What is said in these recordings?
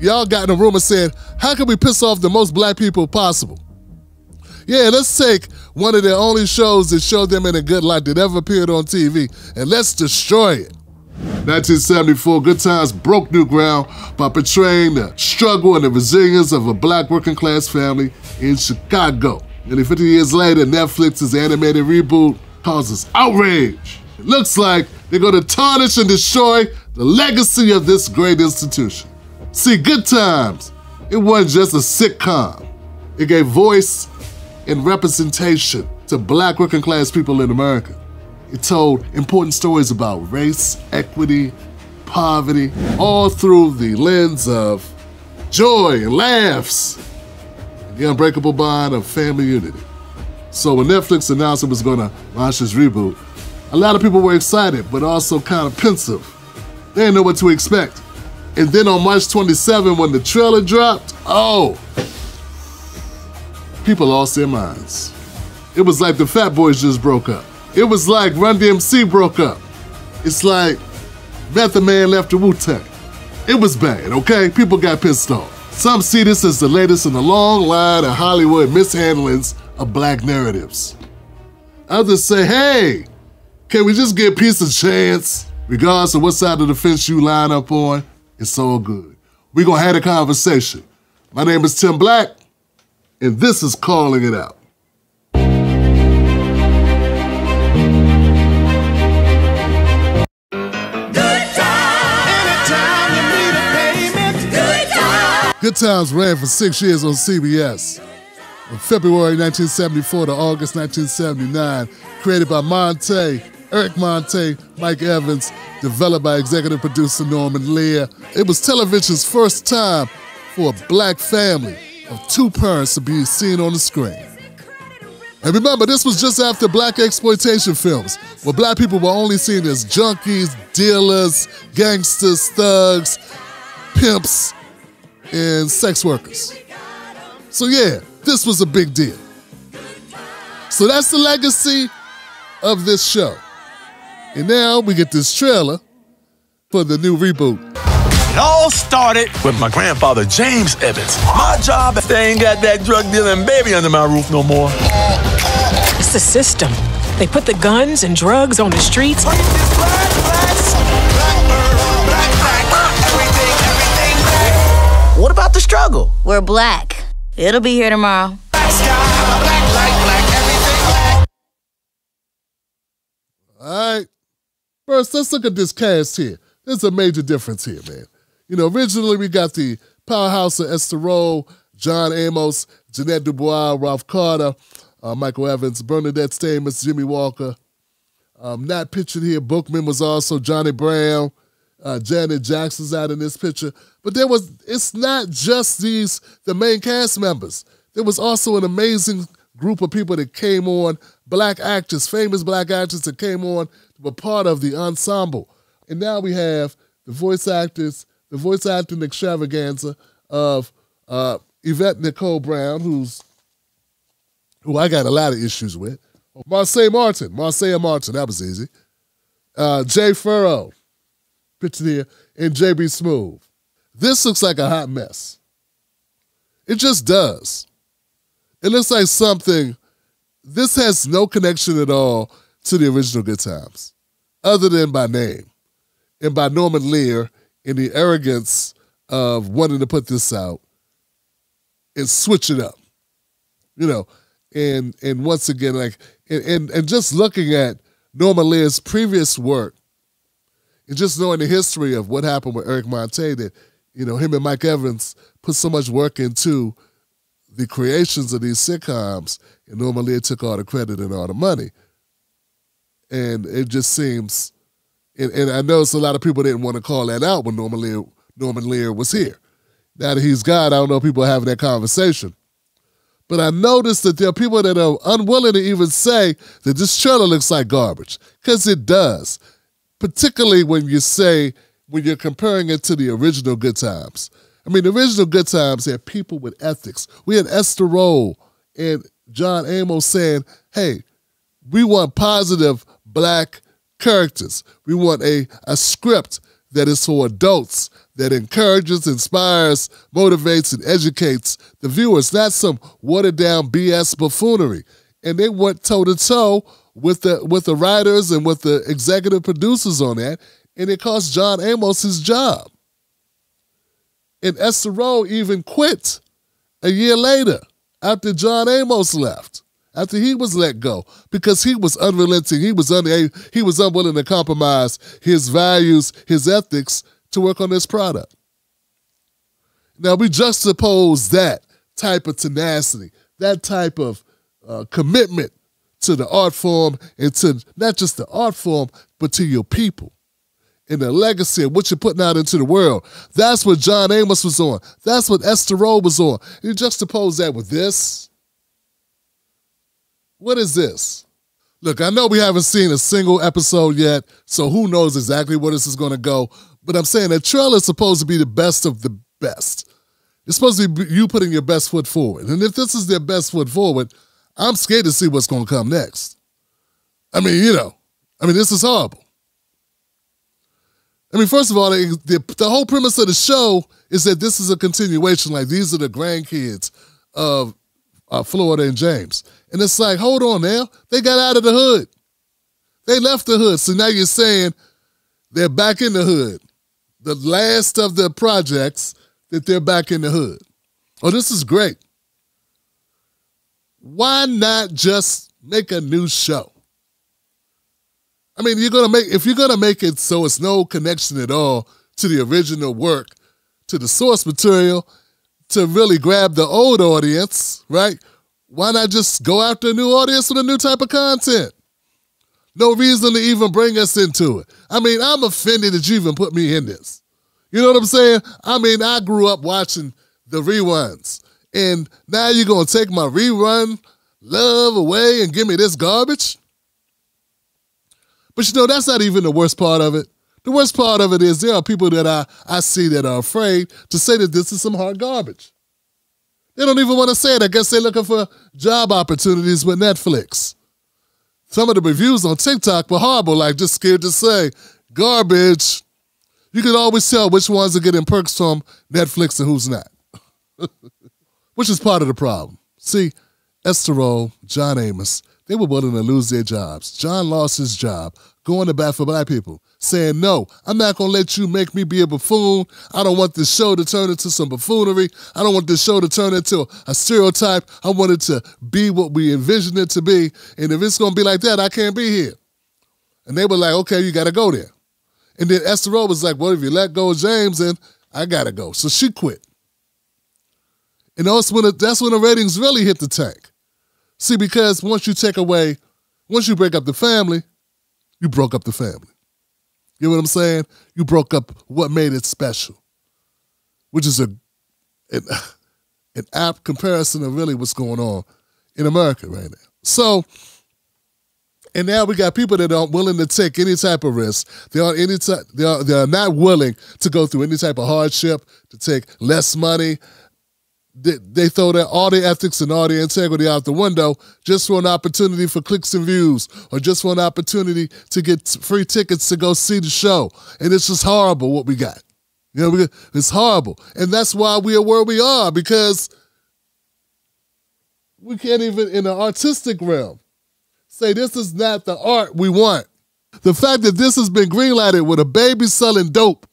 y'all got in a room and said, how can we piss off the most black people possible? Yeah, let's take one of their only shows that showed them in a good light that ever appeared on TV and let's destroy it. 1974, Good Times broke new ground by portraying the struggle and the resilience of a black working class family in Chicago. Nearly 50 years later, Netflix's animated reboot causes outrage. It looks like they're going to tarnish and destroy the legacy of this great institution. See, Good Times, it wasn't just a sitcom. It gave voice and representation to black working class people in America. It told important stories about race, equity, poverty, all through the lens of joy and laughs, and the unbreakable bond of family unity. So when Netflix announced it was gonna launch this reboot, a lot of people were excited, but also kind of pensive. They didn't know what to expect. And then on March 27, when the trailer dropped, oh, people lost their minds. It was like the Fat Boys just broke up. It was like Run DMC broke up. It's like Method Man left the Wu Tang. It was bad, okay? People got pissed off. Some see this as the latest in a long line of Hollywood mishandlings of black narratives. Others say, hey, can we just get peace a chance? Regardless of what side of the fence you line up on, it's all good. We're gonna have a conversation. My name is Tim Black, and this is Calling It Out. Good Times ran for six years on CBS. From February 1974 to August 1979, created by Monte, Eric Monte, Mike Evans, developed by executive producer Norman Lear. It was television's first time for a black family of two parents to be seen on the screen. And remember, this was just after black exploitation films, where black people were only seen as junkies, dealers, gangsters, thugs, pimps, and sex workers. So, yeah, this was a big deal. So, that's the legacy of this show. And now we get this trailer for the new reboot. It all started with my grandfather, James Evans. My job, if they ain't got that drug dealing baby under my roof no more. It's the system. They put the guns and drugs on the streets. What about the struggle? We're black. It'll be here tomorrow. All right. First, let's look at this cast here. There's a major difference here, man. You know, originally we got the powerhouse of Esther Rolle, John Amos, Ja'Net DuBois, Ralph Carter, uh, Michael Evans, Bernadette Stanis, Jimmie Walker. Um, not pictured here, Bookman was also Johnny Brown. Uh, Janet Jackson's out in this picture. But there was, it's not just these, the main cast members. There was also an amazing group of people that came on, black actors, famous black actors that came on be part of the ensemble. And now we have the voice actors, the voice acting extravaganza of uh, Yvette Nicole Brown, who's who I got a lot of issues with. Marsai Martin, Marsai Martin, that was easy. Uh, Jay Pharoah, pictured here, and JB Smoove. This looks like a hot mess. It just does. It looks like something, this has no connection at all to the original Good Times, other than by name and by Norman Lear in the arrogance of wanting to put this out and switch it up. You know, and and once again, like and and, and just looking at Norman Lear's previous work and just knowing the history of what happened with Eric Monte that, you know, him and Mike Evans put so much work into the creations of these sitcoms, and Norman Lear took all the credit and all the money. And it just seems, and, and I noticed a lot of people didn't want to call that out when Norman Lear, Norman Lear was here. Now that he's gone, I don't know if people are having that conversation. But I noticed that there are people that are unwilling to even say that this trailer looks like garbage, because it does. Particularly when you say, when you're comparing it to the original Good Times. I mean, the original Good Times had people with ethics. We had Esther Rolle and John Amos saying, hey, we want positive black characters. We want a, a script that is for adults that encourages, inspires, motivates, and educates the viewers, not some watered down BS buffoonery. And they went toe to toe with the with the writers and with the executive producers on that, and it cost John Amos his job. And Esther Rolle even quit a year later after John Amos left, after he was let go, because he was unrelenting. He was un- he was unwilling to compromise his values, his ethics to work on this product. Now we juxtapose that type of tenacity, that type of uh, commitment to the art form and to not just the art form, but to your people and the legacy of what you're putting out into the world. That's what John Amos was on. That's what Esther Rolle was on. You juxtapose that with this. What is this? Look, I know we haven't seen a single episode yet, so who knows exactly where this is going to go. But I'm saying that trailer is supposed to be the best of the best. It's supposed to be you putting your best foot forward. And if this is their best foot forward, I'm scared to see what's going to come next. I mean, you know, I mean, this is horrible. I mean, first of all, the, the, the, whole premise of the show is that this is a continuation. Like, these are the grandkids of uh, Florida and James. And it's like, hold on now. They got out of the hood. They left the hood. So now you're saying they're back in the hood. The last of the projects that they're back in the hood. Oh, this is great. Why not just make a new show? I mean, you're gonna make if you're gonna make it so it's no connection at all to the original work, to the source material, to really grab the old audience, right? Why not just go after a new audience with a new type of content? No reason to even bring us into it. I mean, I'm offended that you even put me in this. You know what I'm saying? I mean, I grew up watching the reruns, and now you're gonna take my rerun love away and give me this garbage? But you know, that's not even the worst part of it. The worst part of it is there are people that I, I see that are afraid to say that this is some hard garbage. They don't even want to say it. I guess they're looking for job opportunities with Netflix. Some of the reviews on TikTok were horrible, like just scared to say, garbage. You can always tell which ones are getting perks from Netflix and who's not, which is part of the problem. See, Esther Rolle, John Amos, they were willing to lose their jobs. John lost his job going to bat for black people, saying, No, I'm not going to let you make me be a buffoon. I don't want this show to turn into some buffoonery. I don't want this show to turn into a stereotype. I want it to be what we envision it to be. And if it's going to be like that, I can't be here. And they were like, Okay, you got to go there. And then Esther Rolle was like, Well, if you let go of James, then I got to go. So she quit. And that's when, that's when the ratings really hit the tank. See, because once you take away, once you break up the family, you broke up the family. You know what I'm saying? You broke up what made it special, which is a an, an apt comparison of really what's going on in America right now. So, and now we got people that aren't willing to take any type of risk. They aren't any type, they are they are not willing to go through any type of hardship, to take less money, they, throw their, all their ethics and all their integrity out the window just for an opportunity for clicks and views or just for an opportunity to get free tickets to go see the show. And it's just horrible what we got. You know, it's horrible. And that's why we are where we are because we can't even, in the artistic realm, say this is not the art we want. The fact that this has been greenlighted with a baby selling dope.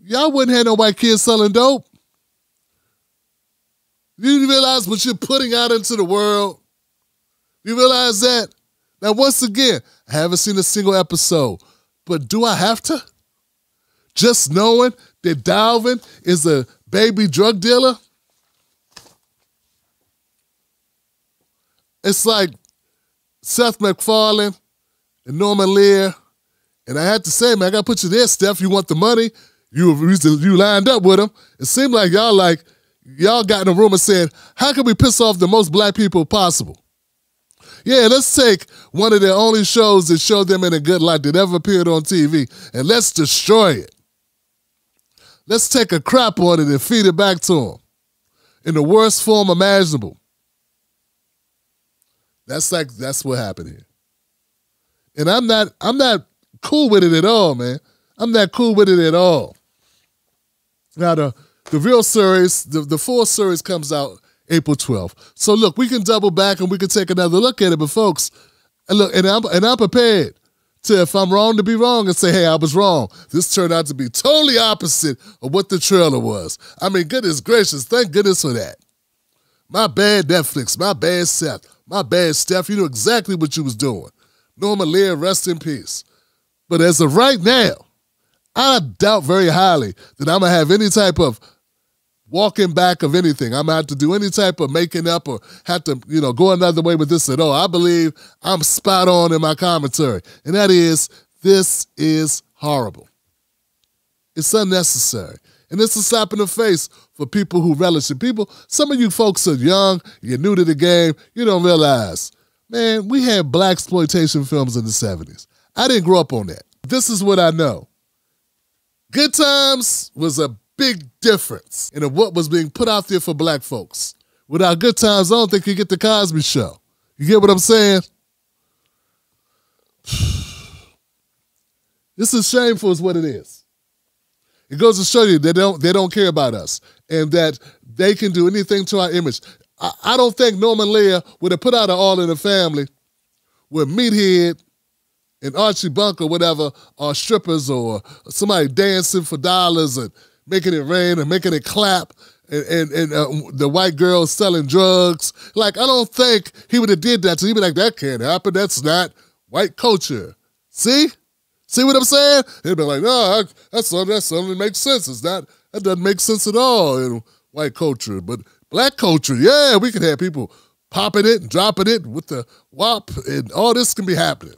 Y'all wouldn't have no white kids selling dope. You realize what you're putting out into the world? You realize that? Now, once again, I haven't seen a single episode, but do I have to? Just knowing that Dalvin is a baby drug dealer? It's like Seth MacFarlane and Norman Lear. And I had to say, man, I got to put you there, Steph. You want the money? You, you lined up with him. It seemed like y'all like, y'all got in a room and said, how can we piss off the most black people possible? Yeah, let's take one of the only shows that showed them in a good light that ever appeared on TV and let's destroy it. Let's take a crap on it and feed it back to them in the worst form imaginable. That's like that's what happened here. And I'm not I'm not cool with it at all, man. I'm not cool with it at all. Now the the real series, the, the full series comes out April 12th. So look, we can double back and we can take another look at it. But folks, and look, and I'm and I'm prepared to if I'm wrong to be wrong and say, hey, I was wrong. This turned out to be totally opposite of what the trailer was. I mean, goodness gracious, thank goodness for that. My bad Netflix, my bad Seth, my bad Steph. You know exactly what you was doing. Norman Lear, rest in peace. But as of right now, I doubt very highly that I'm gonna have any type of walking back of anything. I'm gonna have to do any type of making up or have to, you know, go another way with this at all. I believe I'm spot on in my commentary. And that is, this is horrible. It's unnecessary. And it's a slap in the face for people who relish it. People, some of you folks are young, you're new to the game, you don't realize. Man, we had black exploitation films in the 70s. I didn't grow up on that. This is what I know. Good Times was a big difference in what was being put out there for black folks. Without Good Times, I don't think you get the Cosby Show. You get what I'm saying? This is shameful, is what it is. It goes to show you they don't they don't care about us and that they can do anything to our image. I, I don't think Norman Lear would have put out an All in the Family with Meathead and Archie Bunker, whatever, are strippers or somebody dancing for dollars and making it rain and making it clap. And, and, and uh, the white girl selling drugs. Like, I don't think he would have did that. So he'd be like, that can't happen. That's not white culture. See? See what I'm saying? He'd be like, no, that's something, that's something that makes sense. It's not, that doesn't make sense at all in white culture. But black culture, yeah, we can have people popping it and dropping it with the wop, and all this can be happening.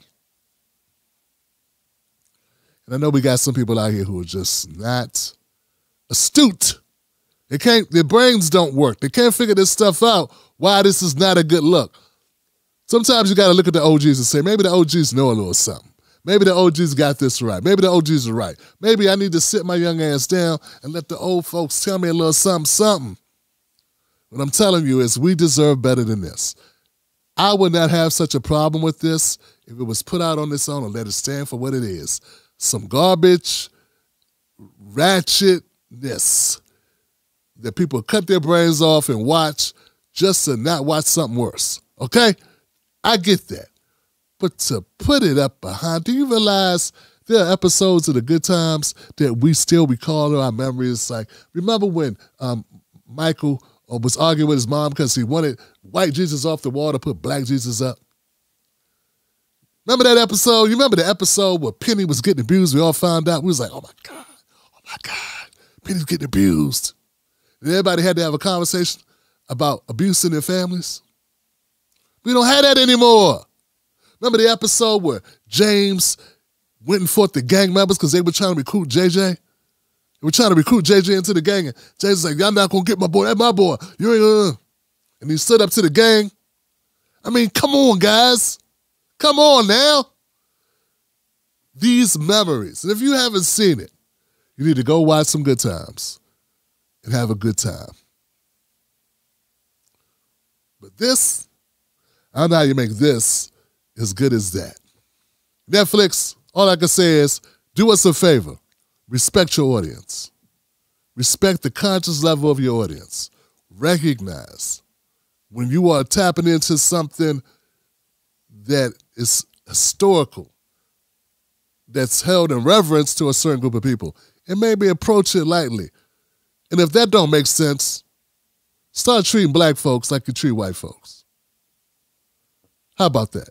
And I know we got some people out here who are just not astute. They can't, their brains don't work. They can't figure this stuff out why this is not a good look. Sometimes you got to look at the OGs and say, maybe the OGs know a little something. Maybe the OGs got this right. Maybe the OGs are right. Maybe I need to sit my young ass down and let the old folks tell me a little something, something. What I'm telling you is we deserve better than this. I would not have such a problem with this if it was put out on its own and let it stand for what it is. Some garbage, ratchetness that people cut their brains off and watch just to not watch something worse. Okay? I get that. But to put it up behind, do you realize there are episodes of the good times that we still recall in our memories? Like, remember when um, Michael uh, was arguing with his mom because he wanted white Jesus off the wall to put black Jesus up? Remember that episode? You remember the episode where Penny was getting abused? We all found out. We was like, oh my God, oh my God, Penny's getting abused. And everybody had to have a conversation about abuse in their families. We don't have that anymore. Remember the episode where James went and fought the gang members because they were trying to recruit JJ? They were trying to recruit JJ into the gang. And JJ's like, I'm not going to get my boy. That's my boy. You ain't uh. And he stood up to the gang. I mean, come on, guys. Come on now. These memories. And if you haven't seen it, you need to go watch some good times and have a good time. But this, I don't know how you make this as good as that. Netflix, all I can say is do us a favor. Respect your audience. Respect the conscious level of your audience. Recognize when you are tapping into something that is historical, that's held in reverence to a certain group of people, and maybe approach it lightly. And if that don't make sense, start treating black folks like you treat white folks. How about that?